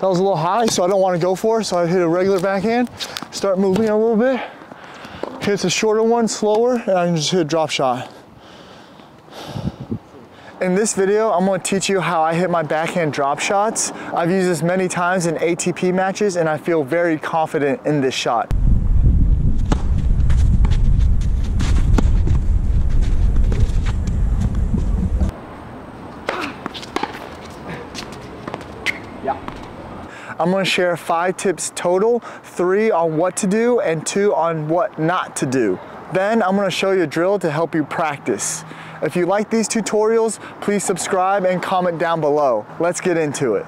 that was a little high, so I don't want to go for it. So I hit a regular backhand, start moving a little bit. Hits a shorter one, slower, and I can just hit a drop shot. In this video, I'm gonna teach you how I hit my backhand drop shots. I've used this many times in ATP matches and I feel very confident in this shot. I'm gonna share five tips total, three on what to do and two on what not to do. Then I'm gonna show you a drill to help you practice. If you like these tutorials, please subscribe and comment down below. Let's get into it.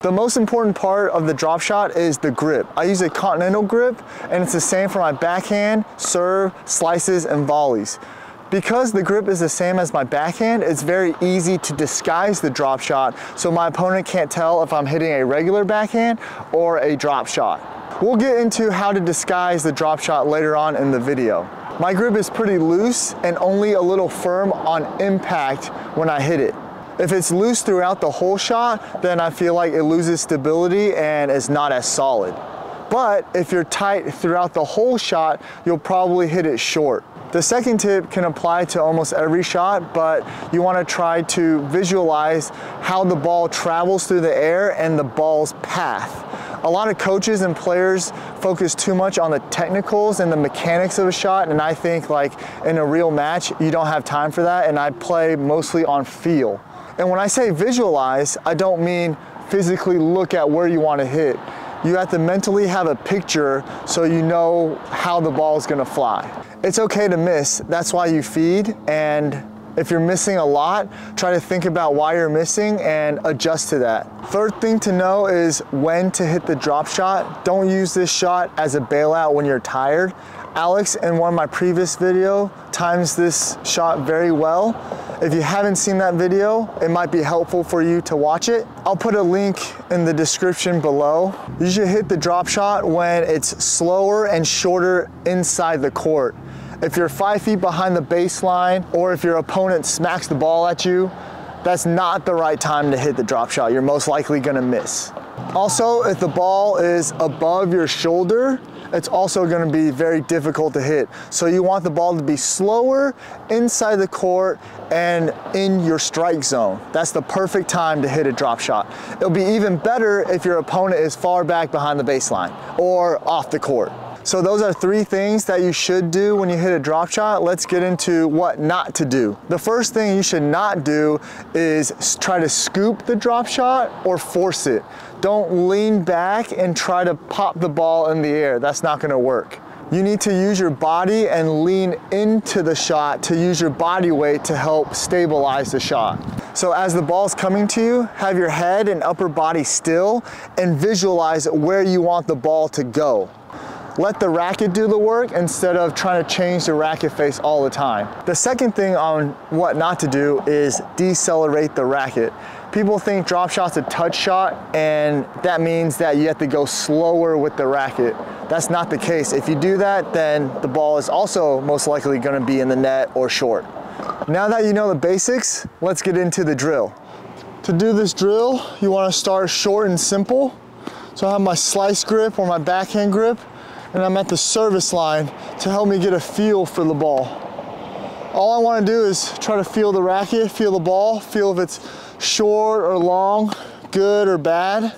The most important part of the drop shot is the grip. I use a continental grip and it's the same for my backhand, serve, slices, and volleys. Because the grip is the same as my backhand, it's very easy to disguise the drop shot so my opponent can't tell if I'm hitting a regular backhand or a drop shot. We'll get into how to disguise the drop shot later on in the video. My grip is pretty loose and only a little firm on impact when I hit it. If it's loose throughout the whole shot, then I feel like it loses stability and is not as solid. But if you're tight throughout the whole shot, you'll probably hit it short. The second tip can apply to almost every shot, but you wanna try to visualize how the ball travels through the air and the ball's path. A lot of coaches and players focus too much on the technicals and the mechanics of a shot, and I think like in a real match, you don't have time for that, and I play mostly on feel. And when I say visualize, I don't mean physically look at where you want to hit. You have to mentally have a picture so you know how the ball is going to fly. It's okay to miss, that's why you feed, and if you're missing a lot, try to think about why you're missing and adjust to that. Third thing to know is when to hit the drop shot. Don't use this shot as a bailout when you're tired. Alex in one of my previous video times this shot very well. If you haven't seen that video, it might be helpful for you to watch it. I'll put a link in the description below. You should hit the drop shot when it's slower and shorter inside the court. If you're five feet behind the baseline or if your opponent smacks the ball at you, that's not the right time to hit the drop shot. You're most likely gonna miss. Also, if the ball is above your shoulder, it's also gonna be very difficult to hit. So you want the ball to be slower inside the court and in your strike zone. That's the perfect time to hit a drop shot. It'll be even better if your opponent is far back behind the baseline or off the court. So those are three things that you should do when you hit a drop shot. Let's get into what not to do. The first thing you should not do is try to scoop the drop shot or force it. Don't lean back and try to pop the ball in the air. That's not gonna work. You need to use your body and lean into the shot to use your body weight to help stabilize the shot. So as the ball's coming to you, have your head and upper body still and visualize where you want the ball to go. Let the racket do the work instead of trying to change the racket face all the time. The second thing on what not to do is decelerate the racket. People think drop shot's a touch shot and that means that you have to go slower with the racket. That's not the case. If you do that, then the ball is also most likely gonna be in the net or short. Now that you know the basics, let's get into the drill. To do this drill, you wanna start short and simple. So I have my slice grip or my backhand grip and I'm at the service line to help me get a feel for the ball. All I wanna do is try to feel the racket, feel the ball, feel if it's short or long, good or bad.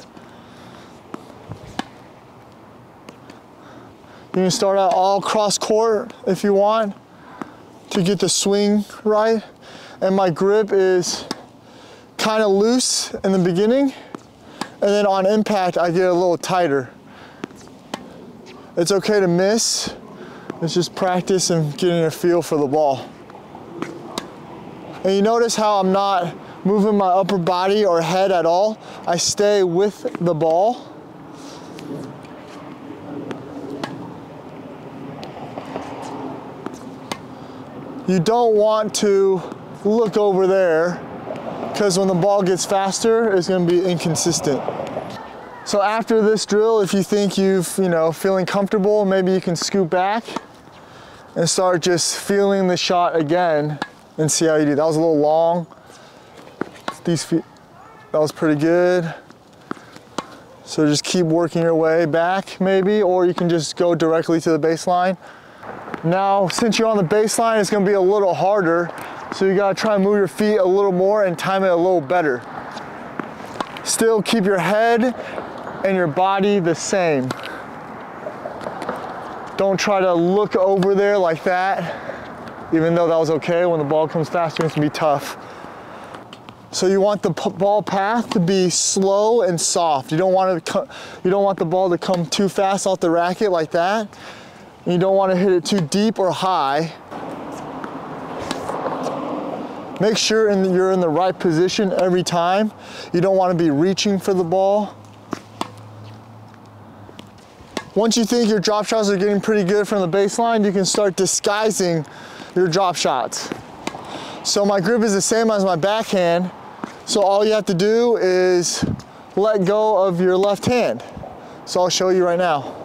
You can start out all cross court if you want to get the swing right. And my grip is kind of loose in the beginning. And then on impact, I get a little tighter. It's okay to miss. It's just practice and getting a feel for the ball. And you notice how I'm not moving my upper body or head at all. I stay with the ball. You don't want to look over there because when the ball gets faster, it's gonna be inconsistent. So after this drill, if you think you've, you know, feeling comfortable, maybe you can scoot back and start just feeling the shot again and see how you do. That was a little long. These feet, that was pretty good. So just keep working your way back maybe, or you can just go directly to the baseline. Now, since you're on the baseline, it's gonna be a little harder. So you gotta try and move your feet a little more and time it a little better. Still keep your head and your body the same. Don't try to look over there like that, even though that was okay. When the ball comes faster, it's gonna be tough. So you want the ball path to be slow and soft. You don't want to you don't want the ball to come too fast off the racket like that. You don't want to hit it too deep or high. Make sure in, you're in the right position every time. You don't want to be reaching for the ball. Once you think your drop shots are getting pretty good from the baseline, you can start disguising your drop shots. So my grip is the same as my backhand. So all you have to do is let go of your left hand. So I'll show you right now.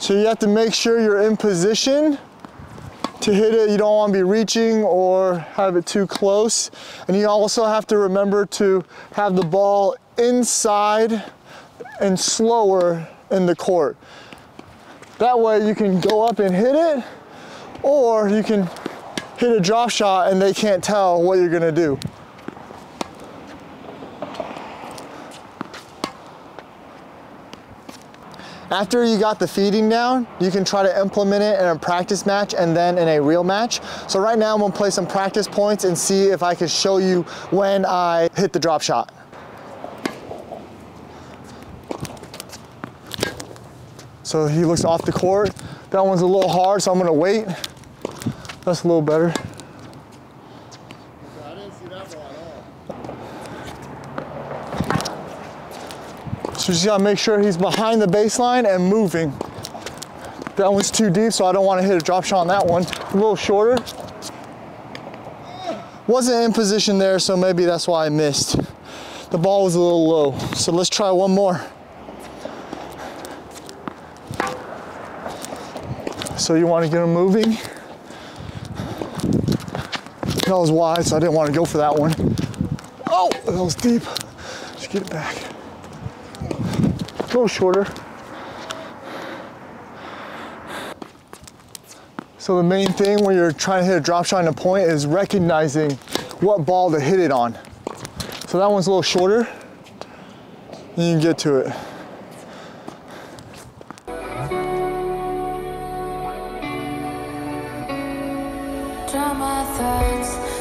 So you have to make sure you're in position to hit it. You don't want to be reaching or have it too close. And you also have to remember to have the ball inside and slower in the court. That way you can go up and hit it or you can hit a drop shot and they can't tell what you're gonna do. After you got the feeding down, you can try to implement it in a practice match and then in a real match. So right now I'm gonna play some practice points and see if I can show you when I hit the drop shot. So he looks off the court. That one's a little hard, so I'm gonna wait. That's a little better. Just gotta make sure he's behind the baseline and moving. That one's too deep, so I don't wanna hit a drop shot on that one. A little shorter. Wasn't in position there, so maybe that's why I missed. The ball was a little low. So let's try one more. So you wanna get him moving. That was wide, so I didn't wanna go for that one. Oh, that was deep. Just get it back a little shorter. So the main thing when you're trying to hit a drop shot in a point is recognizing what ball to hit it on. So that one's a little shorter, and you can get to it. Draw my thoughts